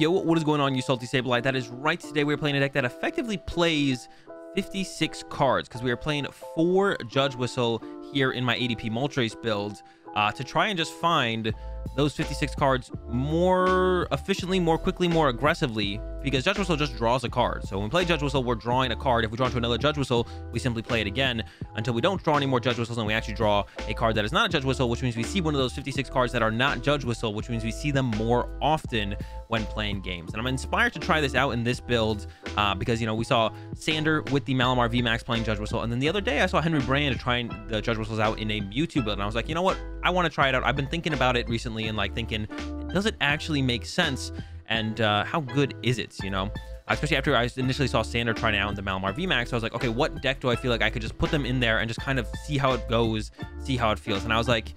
Yo, what is going on, you salty Sableye? That is right. Today we're playing a deck that effectively plays 56 cards because we are playing four Judge Whistle here in my ADP Moltres build uh, to try and just find those 56 cards more efficiently, more quickly, more aggressively, because Judge Whistle just draws a card. So when we play Judge Whistle, we're drawing a card. If we draw into another Judge Whistle, we simply play it again until we don't draw any more Judge Whistles and we actually draw a card that is not a Judge Whistle, which means we see one of those 56 cards that are not Judge Whistle, which means we see them more often when playing games. And I'm inspired to try this out in this build uh, because, you know, we saw Sander with the Malamar VMAX playing Judge Whistle. And then the other day I saw Henry Brand trying the Judge Whistles out in a Mewtwo build. And I was like, you know what? I want to try it out. I've been thinking about it recently and like thinking, does it actually make sense? And uh, how good is it, you know? Especially after I initially saw Sander trying out in the Malamar VMAX, I was like, okay, what deck do I feel like I could just put them in there and just kind of see how it goes, see how it feels? And I was like,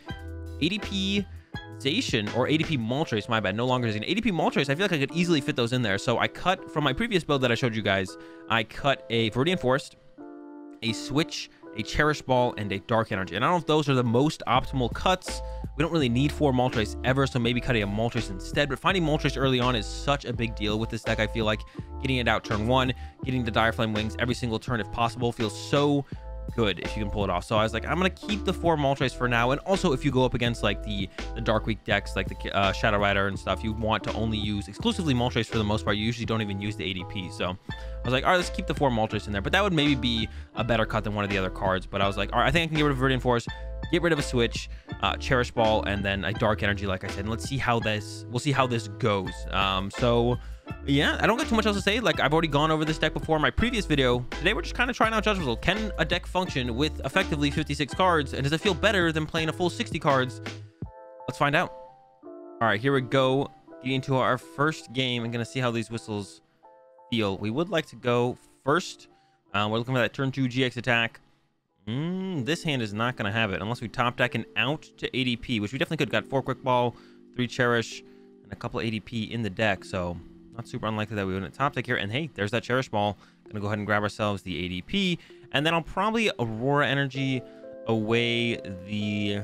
ADP or ADP Moltres, my bad, no longer is an ADP Moltres. I feel like I could easily fit those in there. So I cut from my previous build that I showed you guys, I cut a Viridian Forest, a Switch, a Cherish Ball, and a Dark Energy. And I don't know if those are the most optimal cuts. We don't really need four Moltres ever, so maybe cutting a Moltres instead. But finding Moltres early on is such a big deal with this deck. I feel like getting it out turn one, getting the Dire Flame Wings every single turn if possible feels so good if you can pull it off. So I was like, I'm gonna keep the four Moltres for now. And also, if you go up against like the the Dark Week decks, like the uh, Shadow Rider and stuff, you want to only use exclusively Moltres for the most part. You usually don't even use the ADP. So I was like, all right, let's keep the four Moltres in there. But that would maybe be a better cut than one of the other cards. But I was like, all right, I think I can get rid of Viridian Forest, get rid of a Switch, uh, Cherish Ball, and then a Dark Energy, like I said. And let's see how this, we'll see how this goes. Um, so yeah, I don't got too much else to say. Like, I've already gone over this deck before in my previous video. Today, we're just kind of trying out Judge Whistle. Can a deck function with effectively 56 cards? And does it feel better than playing a full 60 cards? Let's find out. All right, here we go. Getting into our first game. I'm going to see how these whistles feel. We would like to go first. Uh, we're looking for that turn 2 GX attack. Mm, this hand is not going to have it unless we top deck and out to ADP, which we definitely could. Got 4 Quick Ball, 3 Cherish, and a couple ADP in the deck. So not super unlikely that we wouldn't top deck here. And hey, there's that Cherish Ball. Gonna go ahead and grab ourselves the ADP. And then I'll probably Aurora Energy away the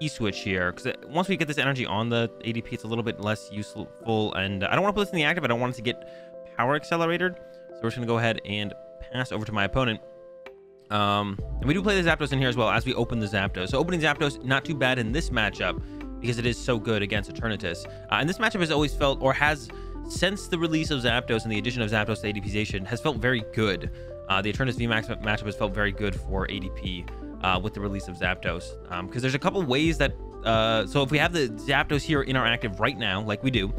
E-Switch here. Because once we get this energy on the ADP, it's a little bit less useful. And I don't want to put this in the active. I don't want it to get power accelerated. So we're just gonna go ahead and pass over to my opponent. Um, and we do play the Zapdos in here as well as we open the Zapdos. So opening Zapdos, not too bad in this matchup because it is so good against Eternatus. Uh, and this matchup has always felt, or has since the release of Zapdos and the addition of Zapdos to ADPization has felt very good. Uh, the Eternatus VMAX matchup has felt very good for ADP uh, with the release of Zapdos. Because um, there's a couple ways that... Uh, so if we have the Zapdos here in our active right now, like we do,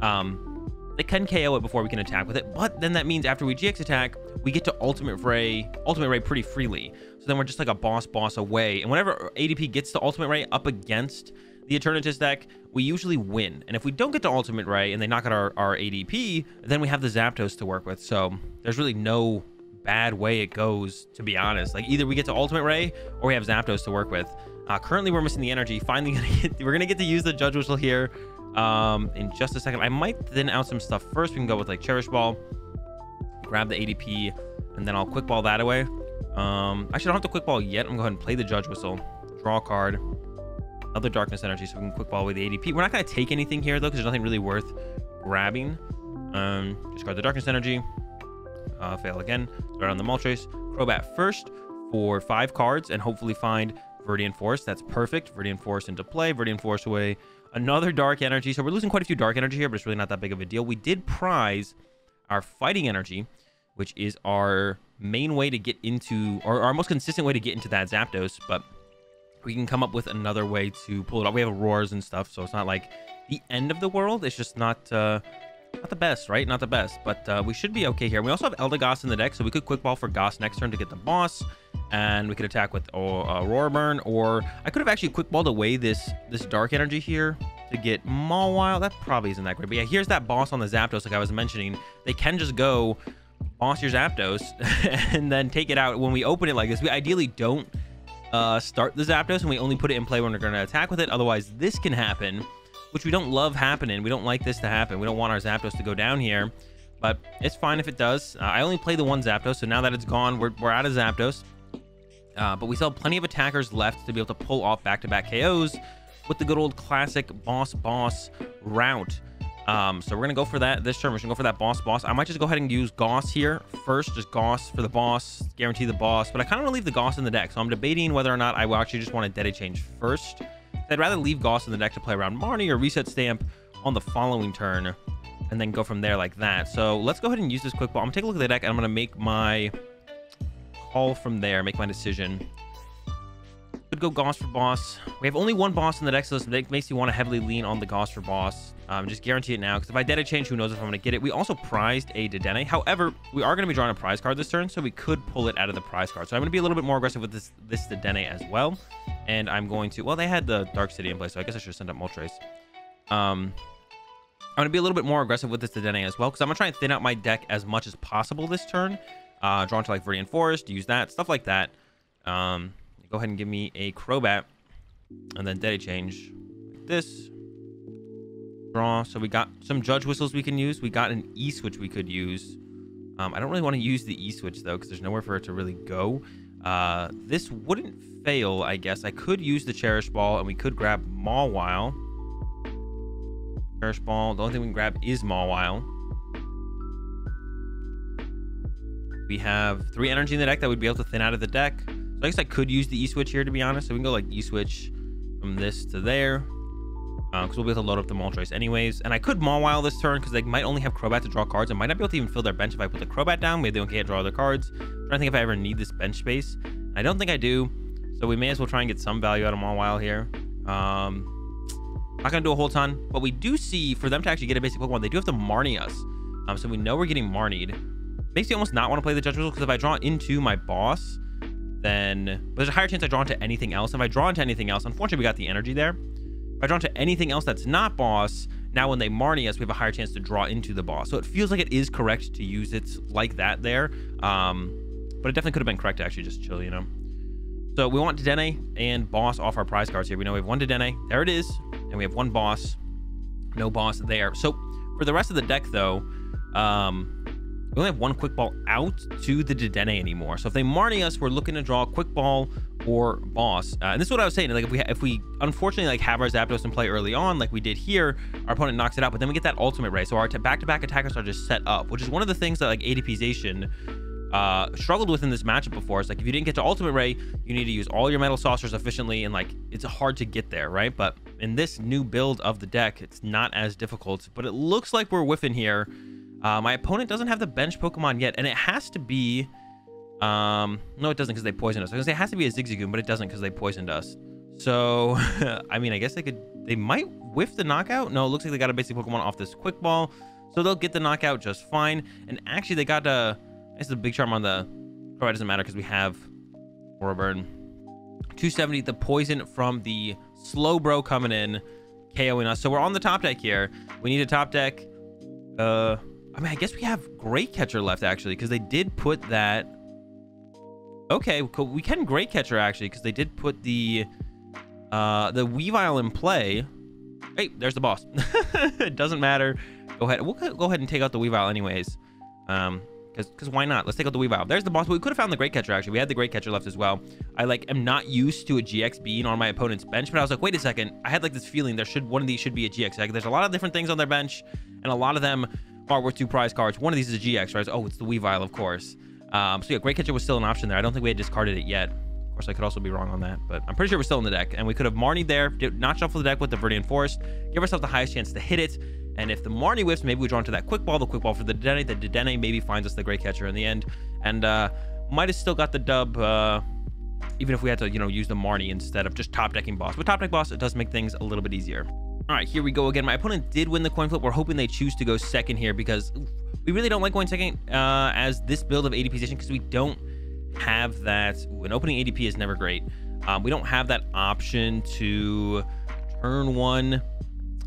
um, they can KO it before we can attack with it. But then that means after we GX attack, we get to Ultimate Ray, Ultimate Ray pretty freely. So then we're just like a boss boss away. And whenever ADP gets to Ultimate Ray up against the Eternatus deck, we usually win. And if we don't get to Ultimate Ray and they knock out our, our ADP, then we have the Zapdos to work with. So there's really no bad way it goes, to be honest. Like either we get to Ultimate Ray or we have Zapdos to work with. Uh, currently, we're missing the energy. Finally, gonna get, we're going to get to use the Judge Whistle here um, in just a second. I might thin out some stuff first. We can go with like Cherish Ball, grab the ADP, and then I'll Quick Ball that away. Um, actually, I don't have to Quick Ball yet. I'm going to go ahead and play the Judge Whistle, draw a card, other darkness energy so we can quick ball with the ADP. We're not going to take anything here though because there's nothing really worth grabbing. Um, discard the darkness energy. Uh, fail again. Start on the Moltres. Crobat first for five cards and hopefully find Viridian Forest. That's perfect. Viridian Forest into play. Viridian Forest away. Another dark energy. So we're losing quite a few dark energy here, but it's really not that big of a deal. We did prize our fighting energy, which is our main way to get into, or our most consistent way to get into that Zapdos, but we can come up with another way to pull it off. We have roars and stuff, so it's not like the end of the world. It's just not uh, not the best, right? Not the best, but uh, we should be okay here. We also have Eldegoss in the deck, so we could quick ball for Goss next turn to get the boss, and we could attack with uh, Roar Burn, or I could have actually quick balled away this this Dark Energy here to get Mawile. That probably isn't that great, but yeah, here's that boss on the Zapdos, like I was mentioning. They can just go boss your Zapdos and then take it out. When we open it like this, we ideally don't uh, start the Zapdos and we only put it in play when we're going to attack with it. Otherwise, this can happen, which we don't love happening. We don't like this to happen. We don't want our Zapdos to go down here, but it's fine if it does. Uh, I only play the one Zapdos, so now that it's gone, we're, we're out of Zapdos. Uh, but we still have plenty of attackers left to be able to pull off back-to-back -back KOs with the good old classic boss-boss route. Um, so we're gonna go for that this turn. We're gonna go for that boss boss. I might just go ahead and use Goss here first, just Goss for the boss, guarantee the boss. But I kind of want to leave the Goss in the deck, so I'm debating whether or not I will actually just want to Dede change first. I'd rather leave Goss in the deck to play around Marnie or reset stamp on the following turn, and then go from there like that. So let's go ahead and use this quick ball. I'm gonna take a look at the deck, and I'm gonna make my call from there, make my decision. Could go Goss for boss. We have only one boss in the deck, so this makes me want to heavily lean on the Goss for boss. Um, just guarantee it now, because if I did a change, who knows if I'm going to get it. We also prized a Dedenne. However, we are going to be drawing a prize card this turn, so we could pull it out of the prize card. So I'm going to be a little bit more aggressive with this this Dedenne as well. And I'm going to... Well, they had the Dark City in place, so I guess I should send up Moltres. Um, I'm going to be a little bit more aggressive with this Dedenne as well, because I'm going to try and thin out my deck as much as possible this turn. Uh, draw into like Viridian Forest, use that, stuff like that. Um, go ahead and give me a Crobat and then Dede change like this. Draw. So we got some Judge Whistles we can use. We got an E-Switch we could use. Um, I don't really want to use the E-Switch, though, because there's nowhere for it to really go. Uh, this wouldn't fail, I guess. I could use the Cherish Ball, and we could grab Mawile. Cherish Ball. The only thing we can grab is Mawile. We have three energy in the deck that would be able to thin out of the deck. I guess I could use the E-switch here, to be honest. So we can go like E-switch from this to there. Because uh, we'll be able to load up the Moltres anyways. And I could Mawile this turn because they might only have Crobat to draw cards. I might not be able to even fill their bench if I put the Crobat down. Maybe they can't draw other cards. I'm trying to think if I ever need this bench space. I don't think I do. So we may as well try and get some value out of Mawile here. Um, not going to do a whole ton. But we do see, for them to actually get a basic Pokemon, they do have to Marnie us. Um, so we know we're getting Marnied. Makes me almost not want to play the Judge Whistle because if I draw into my boss, then there's a higher chance I draw into anything else. If I draw into anything else, unfortunately, we got the energy there. If I draw into anything else that's not boss, now when they Marnie us, we have a higher chance to draw into the boss. So it feels like it is correct to use it like that there. Um, but it definitely could have been correct to actually just chill, you know. So we want Dedenne and boss off our prize cards here. We know we have one Dedenne. There it is. And we have one boss. No boss there. So for the rest of the deck, though, um, we only have one quick ball out to the Dedenne anymore. So if they Marnie us, we're looking to draw a quick ball or boss. Uh, and this is what I was saying. Like if we if we unfortunately like have our Zapdos in play early on, like we did here, our opponent knocks it out, but then we get that ultimate ray. So our back-to-back -back attackers are just set up, which is one of the things that like ADPization uh, struggled with in this matchup before. It's like if you didn't get to ultimate ray, you need to use all your metal saucers efficiently, and like it's hard to get there, right? But in this new build of the deck, it's not as difficult. But it looks like we're whiffing here. Uh, my opponent doesn't have the bench Pokemon yet, and it has to be... Um, no, it doesn't because they poisoned us. I was say it has to be a Zigzagoon, but it doesn't because they poisoned us. So, I mean, I guess they could... They might whiff the knockout. No, it looks like they got a basic Pokemon off this Quick Ball. So they'll get the knockout just fine. And actually, they got a... Is a big charm on the... Probably doesn't matter because we have Burn. 270, the poison from the Slowbro coming in, KOing us. So we're on the top deck here. We need a top deck. Uh, I mean, I guess we have Great Catcher left, actually, because they did put that... Okay, we can Great Catcher, actually, because they did put the uh, the Weavile in play. Hey, there's the boss. it doesn't matter. Go ahead. We'll go ahead and take out the Weavile anyways. Um, because because why not? Let's take out the Weavile. There's the boss. We could have found the Great Catcher, actually. We had the Great Catcher left as well. I, like, am not used to a GX being on my opponent's bench, but I was like, wait a second. I had, like, this feeling there should one of these should be a GX. Like, there's a lot of different things on their bench, and a lot of them are worth two prize cards. One of these is a GX, right? Oh, it's the Weavile, of course. Um, so yeah, Great Catcher was still an option there. I don't think we had discarded it yet. Of course, I could also be wrong on that, but I'm pretty sure we're still in the deck. And we could have Marnie there, not shuffle the deck with the Viridian Forest, give ourselves the highest chance to hit it. And if the Marnie whiffs, maybe we draw into that quick ball, the quick ball for the Dedenne. The Dedenne maybe finds us the Great Catcher in the end. And uh, might have still got the dub, uh, even if we had to, you know, use the Marnie instead of just top decking boss. With top deck boss, it does make things a little bit easier. All right, here we go again. My opponent did win the coin flip. We're hoping they choose to go second here because we really don't like going second uh, as this build of ADPization because we don't have that. Ooh, an opening ADP is never great. Um, we don't have that option to turn one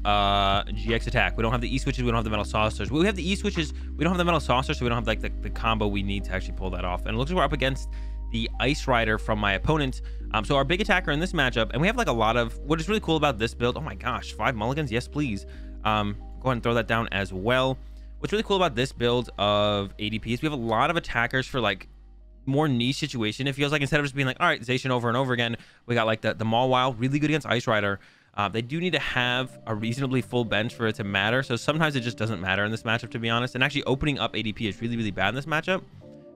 uh, GX attack. We don't have the E switches. We don't have the metal saucers. We have the E switches. We don't have the metal saucers, so we don't have like the, the combo we need to actually pull that off. And it looks like we're up against the Ice Rider from my opponent. Um, so our big attacker in this matchup, and we have like a lot of, what is really cool about this build, oh my gosh, five mulligans, yes please. Um, go ahead and throw that down as well. What's really cool about this build of ADP is we have a lot of attackers for like more niche situation. It feels like instead of just being like, all right, Zacian over and over again, we got like the, the Mawile, really good against Ice Rider. Uh, they do need to have a reasonably full bench for it to matter. So sometimes it just doesn't matter in this matchup, to be honest. And actually opening up ADP is really, really bad in this matchup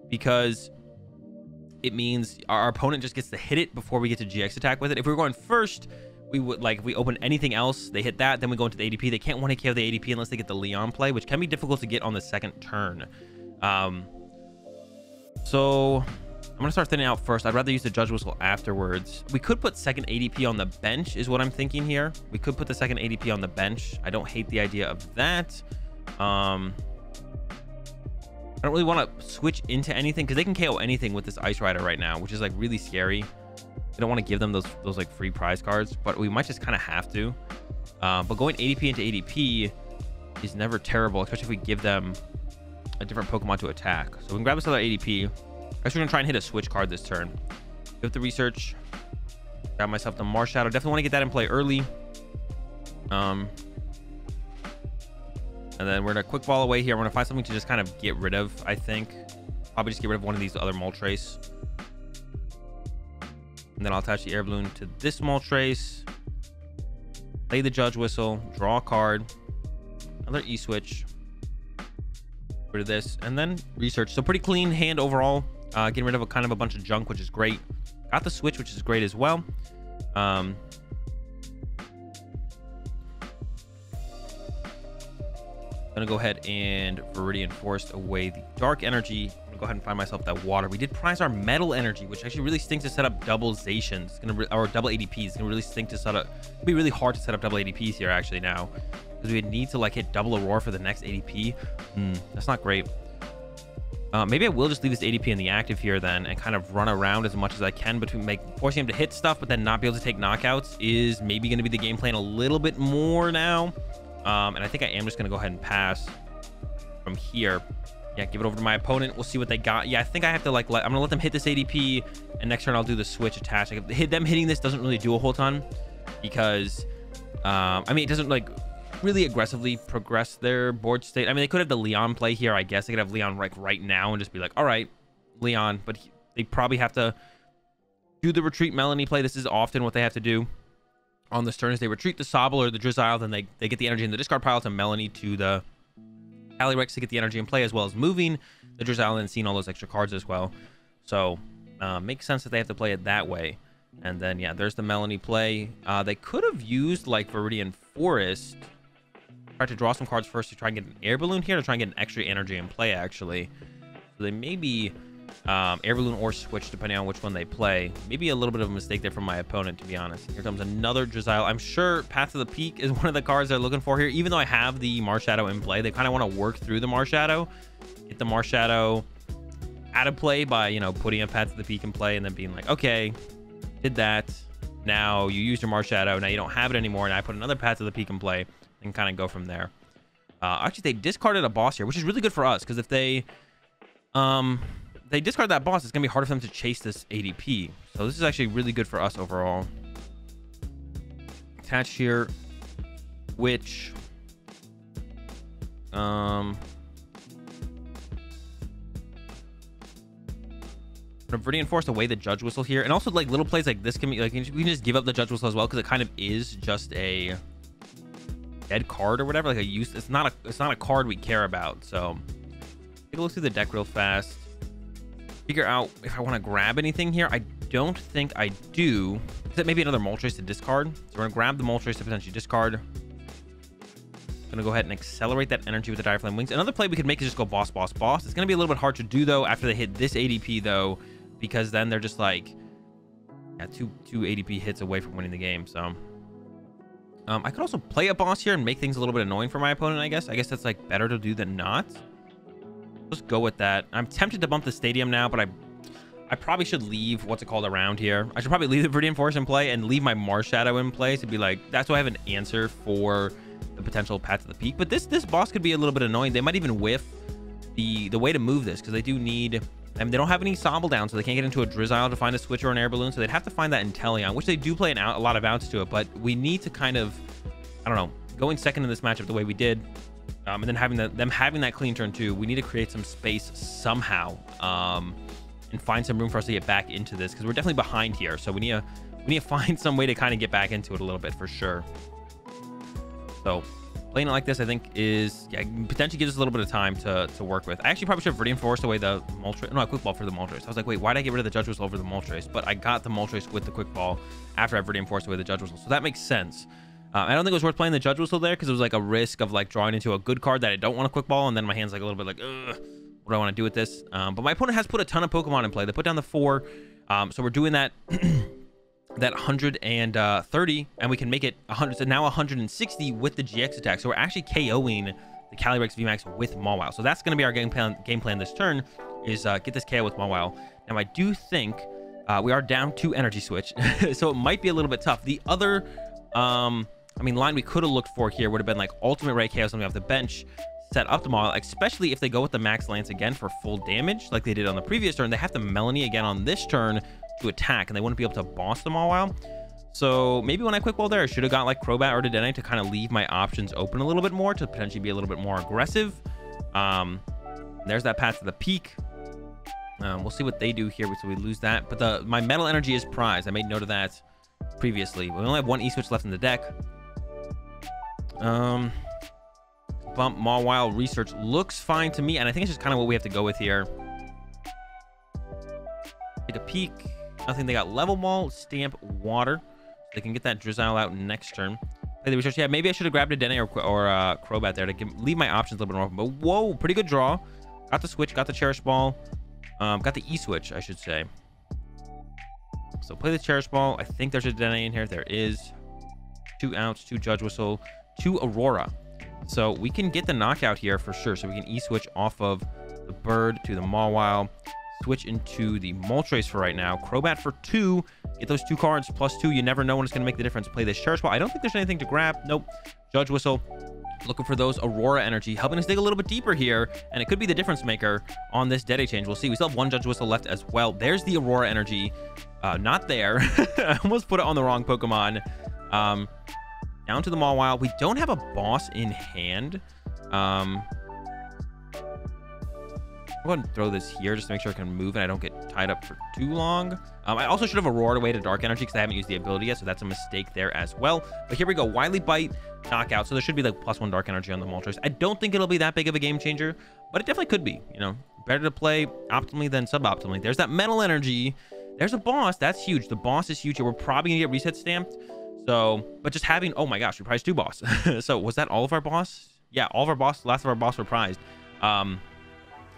because it means our opponent just gets to hit it before we get to GX attack with it. If we are going first, we would like if we open anything else, they hit that, then we go into the ADP. They can't want to KO the ADP unless they get the Leon play, which can be difficult to get on the second turn. Um, so I'm gonna start thinning out first. I'd rather use the Judge Whistle afterwards. We could put second ADP on the bench, is what I'm thinking here. We could put the second ADP on the bench. I don't hate the idea of that. Um, I don't really want to switch into anything because they can KO anything with this Ice Rider right now, which is like really scary. I don't want to give them those those like free prize cards, but we might just kind of have to. Uh, but going ADP into ADP is never terrible, especially if we give them a different Pokemon to attack. So we can grab this other ADP. Guess we're gonna try and hit a switch card this turn. Give the research. Grab myself the Marshadow. Definitely want to get that in play early. Um, and then we're gonna quick ball away here. I'm gonna find something to just kind of get rid of. I think probably just get rid of one of these other Moltres. And then I'll attach the air balloon to this Moltres. Play the Judge Whistle, draw a card, another E-Switch, rid of this, and then research. So pretty clean hand overall. Uh, getting rid of a kind of a bunch of junk, which is great. Got the Switch, which is great as well. Um, gonna go ahead and Viridian Forest away the dark energy Gonna go ahead and find myself that water. We did prize our metal energy, which actually really stinks to set up double Zacians. It's gonna or double ADPs. It's gonna really stink to set up. It'd be really hard to set up double ADPs here actually now, because we need to like hit double Aurora for the next ADP. Hmm, that's not great. Uh, maybe I will just leave this ADP in the active here then and kind of run around as much as I can between make forcing him to hit stuff, but then not be able to take knockouts is maybe going to be the game plan a little bit more now. Um, and I think I am just going to go ahead and pass from here. Yeah, give it over to my opponent. We'll see what they got. Yeah, I think I have to like let, I'm gonna let them hit this ADP, and next turn I'll do the switch attach. Like, hit them hitting this doesn't really do a whole ton because, um, I mean, it doesn't like really aggressively progress their board state. I mean, they could have the Leon play here. I guess they could have Leon like right now and just be like, all right, Leon, but he, they probably have to do the retreat Melanie play. This is often what they have to do on this turn is they retreat the Sobble or the Drizzile, then they, they get the energy in the discard pile to Melanie to the Calyrex to get the energy in play as well as moving the Drizzile and seeing all those extra cards as well. So uh, makes sense that they have to play it that way. And then, yeah, there's the Melanie play. Uh, they could have used, like, Viridian Forest. Try to draw some cards first to try and get an Air Balloon here to try and get an extra energy in play, actually. So they maybe um, air balloon or switch depending on which one they play. Maybe a little bit of a mistake there from my opponent, to be honest. Here comes another Drizzile. I'm sure Path to the Peak is one of the cards they're looking for here. Even though I have the Marshadow in play, they kind of want to work through the Marshadow, get the Marshadow out of play by, you know, putting a Path to the Peak in play and then being like, okay, did that. Now you used your Marshadow. Now you don't have it anymore. And I put another Path to the Peak in play and kind of go from there. Uh, actually, they discarded a boss here, which is really good for us because if they... Um, they discard that boss, it's going to be harder for them to chase this ADP. So this is actually really good for us overall. Attach here, which... Um... Viridian Forest away the Judge Whistle here. And also, like, little plays like this can be, like, we can just give up the Judge Whistle as well because it kind of is just a dead card or whatever. Like, a use. It's not a, it's not a card we care about. So, take a look through the deck real fast figure out if I want to grab anything here. I don't think I do. Is it maybe another Moltres to discard? So we're going to grab the Moltres to potentially discard. Going to go ahead and accelerate that energy with the Dire Flame Wings. Another play we could make is just go boss, boss, boss. It's going to be a little bit hard to do, though, after they hit this ADP, though, because then they're just like, yeah, two, two ADP hits away from winning the game, so... Um, I could also play a boss here and make things a little bit annoying for my opponent, I guess. I guess that's, like, better to do than not. Let's go with that. I'm tempted to bump the stadium now, but I I probably should leave what's it called around here. I should probably leave the Viridian Forest in play and leave my Marshadow in play to be like, that's why I have an answer for the potential path to the peak. But this this boss could be a little bit annoying. They might even whiff the the way to move this because they do need I mean, they don't have any Sobble down, so they can't get into a Drizzile to find a Switch or an Air Balloon, so they'd have to find that Inteleon, which they do play an out, a lot of outs to it, but we need to kind of, I don't know, going second in this matchup the way we did, um, and then having the, them having that clean turn too, we need to create some space somehow um, and find some room for us to get back into this because we're definitely behind here. So we need to we need to find some way to kind of get back into it a little bit for sure. So playing it like this, I think, is yeah, potentially gives us a little bit of time to, to work with. I actually probably should have reinforced Force away the Moltres. No, quick ball for the Moltres. I was like, wait, why did I get rid of the Judge Whistle over the Moltres? But I got the Moltres with the quick ball after I Viridian Forest away the Judge Whistle. So that makes sense. Uh, I don't think it was worth playing the Judge Whistle there because it was like a risk of like drawing into a good card that I don't want to quick ball. And then my hand's like a little bit like, what do I want to do with this? Um, but my opponent has put a ton of Pokemon in play. They put down the four. Um, so we're doing that that 130 and we can make it 100 so now 160 with the gx attack so we're actually koing the calyrex vmax with mawile so that's going to be our game plan game plan this turn is uh, get this ko with mawile now i do think uh, we are down to energy switch so it might be a little bit tough the other um i mean line we could have looked for here would have been like ultimate ray ko something off the bench set up the Mawile, especially if they go with the max lance again for full damage like they did on the previous turn they have to melanie again on this turn to attack, and they wouldn't be able to boss the Mawile. So maybe when I quick ball there, I should have got like Crobat or Dedenne to kind of leave my options open a little bit more to potentially be a little bit more aggressive. Um, there's that path to the peak. Um, we'll see what they do here, so we lose that. But the my metal energy is prized. I made note of that previously. We only have one E-switch left in the deck. Um, bump Mawile research looks fine to me, and I think it's just kind of what we have to go with here. Take a peek. Nothing. They got level ball, stamp, water. They can get that Drizzile out next turn. Play the research. Yeah, maybe I should have grabbed a Dene or, or uh, Crobat there to give, leave my options a little bit more open. But whoa, pretty good draw. Got the switch, got the Cherish Ball. Um, got the E-switch, I should say. So play the Cherish Ball. I think there's a Dene in here. There is. Two outs, two Judge Whistle, two Aurora. So we can get the knockout here for sure. So we can E-switch off of the Bird to the Mawile switch into the Moltres for right now. Crobat for two. Get those two cards plus two. You never know when it's going to make the difference. Play this Cherish Ball. I don't think there's anything to grab. Nope. Judge Whistle. Looking for those Aurora energy, helping us dig a little bit deeper here, and it could be the difference maker on this Dede change. We'll see. We still have one Judge Whistle left as well. There's the Aurora energy. Uh, not there. I almost put it on the wrong Pokemon. Um, down to the Mawile. We don't have a boss in hand. Um, I'm going to throw this here just to make sure I can move and I don't get tied up for too long. Um, I also should have Aurora away to Dark Energy because I haven't used the ability yet, so that's a mistake there as well. But here we go. Wily Bite, Knockout. So there should be like plus one Dark Energy on the Moltres. I don't think it'll be that big of a game changer, but it definitely could be. You know, better to play optimally than suboptimally. There's that Metal Energy. There's a boss. That's huge. The boss is huge. We're probably going to get reset stamped. So, but just having, oh my gosh, we prized two boss. so was that all of our boss? Yeah, all of our boss, last of our boss were prized. Um,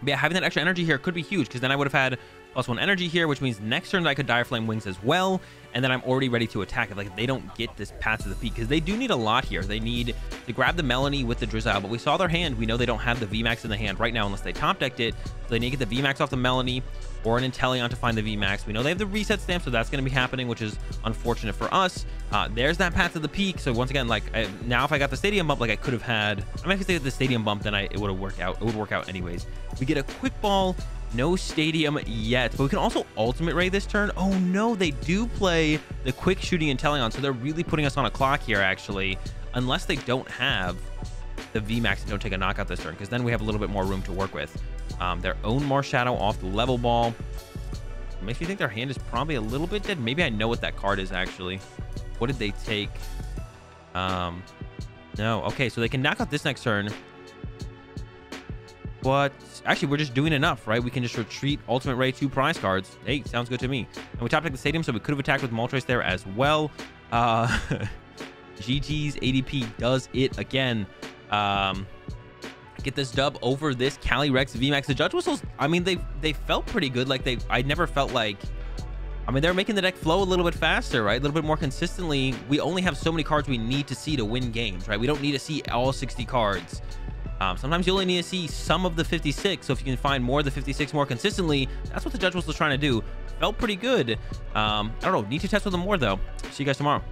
yeah, having that extra energy here could be huge because then I would have had plus one energy here, which means next turn I could Dire Flame Wings as well. And then I'm already ready to attack if like they don't get this path to the peak because they do need a lot here. They need to grab the Melanie with the Drizzile, but we saw their hand. We know they don't have the VMAX in the hand right now unless they top decked it. So they need to get the VMAX off the Melanie or an Inteleon to find the VMAX. We know they have the reset stamp, so that's going to be happening, which is unfortunate for us. Uh, there's that path to the peak. So once again, like I, now if I got the stadium bump, like I could have had, I mean, if I the stadium bump, then I, it would have worked out. It would work out anyways. We get a quick ball no stadium yet, but we can also ultimate ray this turn. Oh no, they do play the quick shooting Inteleon, so they're really putting us on a clock here, actually, unless they don't have the VMAX and don't take a knockout this turn, because then we have a little bit more room to work with. Um, their own Marshadow off the level ball. makes me think their hand is probably a little bit dead. Maybe I know what that card is, actually. What did they take? Um, no. Okay, so they can knock out this next turn. But actually, we're just doing enough, right? We can just retreat Ultimate Ray two prize cards. Hey, sounds good to me. And we top deck the stadium, so we could have attacked with Moltres there as well. Uh, GG's ADP does it again. Um, get this dub over this Calyrex VMAX. The Judge Whistles, I mean, they they felt pretty good. Like they, I never felt like, I mean, they're making the deck flow a little bit faster, right? A little bit more consistently. We only have so many cards we need to see to win games, right? We don't need to see all 60 cards. Um, sometimes you only need to see some of the 56. So if you can find more of the 56 more consistently, that's what the judge was trying to do. Felt pretty good. Um, I don't know. Need to test with them more though. See you guys tomorrow.